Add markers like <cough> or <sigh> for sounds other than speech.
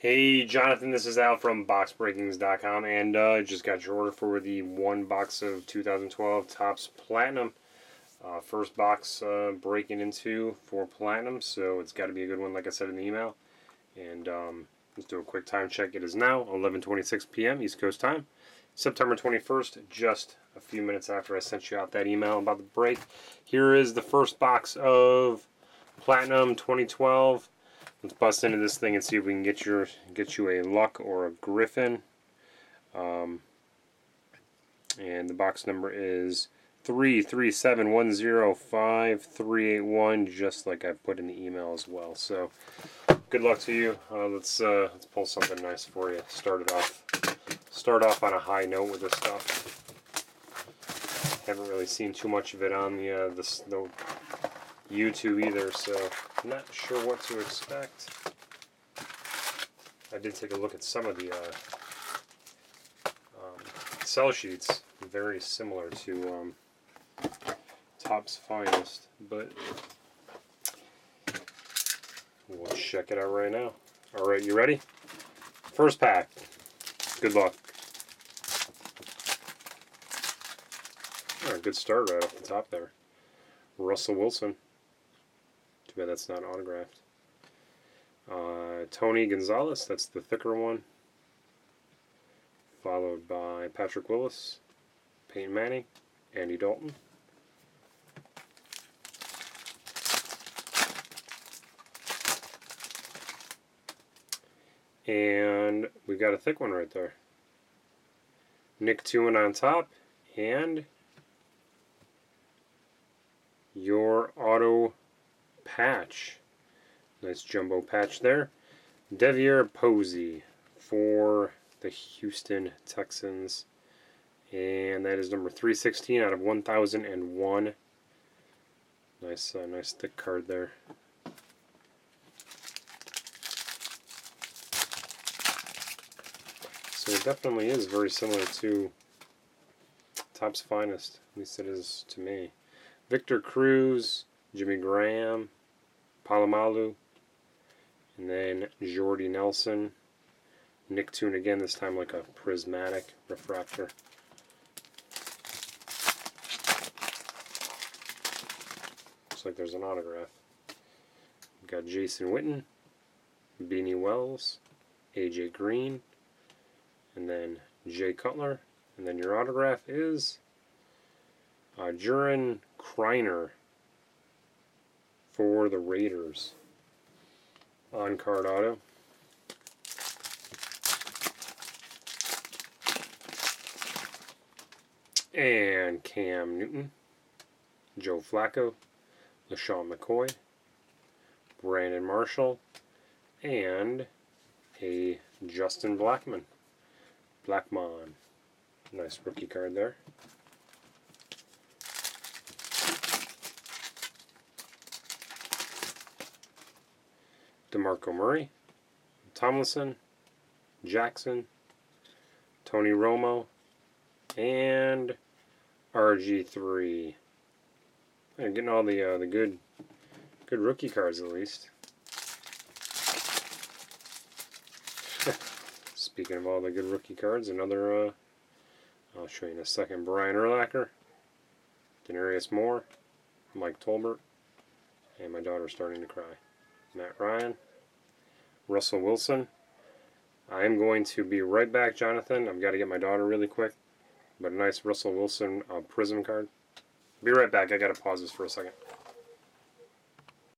Hey, Jonathan, this is Al from BoxBreakings.com, and uh, just got your order for the one box of 2012 Topps Platinum. Uh, first box uh, breaking into for Platinum, so it's got to be a good one, like I said in the email. And um, let's do a quick time check. It is now 11:26 p.m. East Coast time, September 21st. Just a few minutes after I sent you out that email about the break. Here is the first box of Platinum 2012. Let's bust into this thing and see if we can get your get you a Luck or a Griffin. Um, and the box number is three three seven one zero five three eight one, just like I put in the email as well. So, good luck to you. Uh, let's uh, let's pull something nice for you. Start it off. Start off on a high note with this stuff. Haven't really seen too much of it on the uh, the, the YouTube either, so I'm not sure what to expect. I did take a look at some of the uh, um, sell sheets, very similar to um, Topps Finest, but we'll check it out right now. All right, you ready? First pack. Good luck. Oh, good start right off the top there. Russell Wilson. Bad that's not autographed. Uh, Tony Gonzalez, that's the thicker one. Followed by Patrick Willis, Peyton Manning, Andy Dalton. And we've got a thick one right there. Nick Toon on top, and your auto patch. Nice jumbo patch there. DeVier Posey for the Houston Texans. And that is number 316 out of 1001. Nice, uh, nice thick card there. So it definitely is very similar to Topps Finest. At least it is to me. Victor Cruz, Jimmy Graham, Polamalu, and then Jordy Nelson. Nick Toon again, this time like a prismatic refractor. Looks like there's an autograph. We've got Jason Witten, Beanie Wells, AJ Green, and then Jay Cutler. And then your autograph is uh, Criner for the Raiders on card auto. And Cam Newton, Joe Flacco, LeSean McCoy, Brandon Marshall, and a Justin Blackmon. Blackmon. Nice rookie card there. DeMarco Murray, Tomlinson, Jackson, Tony Romo, and RG3. I'm getting all the uh, the good good rookie cards at least. <laughs> Speaking of all the good rookie cards, another uh, I'll show you in a second. Brian Urlacher, Denarius Moore, Mike Tolbert, and my daughter's starting to cry. Matt Ryan, Russell Wilson. I am going to be right back, Jonathan. I've got to get my daughter really quick. But a nice Russell Wilson uh, Prism card. Be right back. I got to pause this for a second.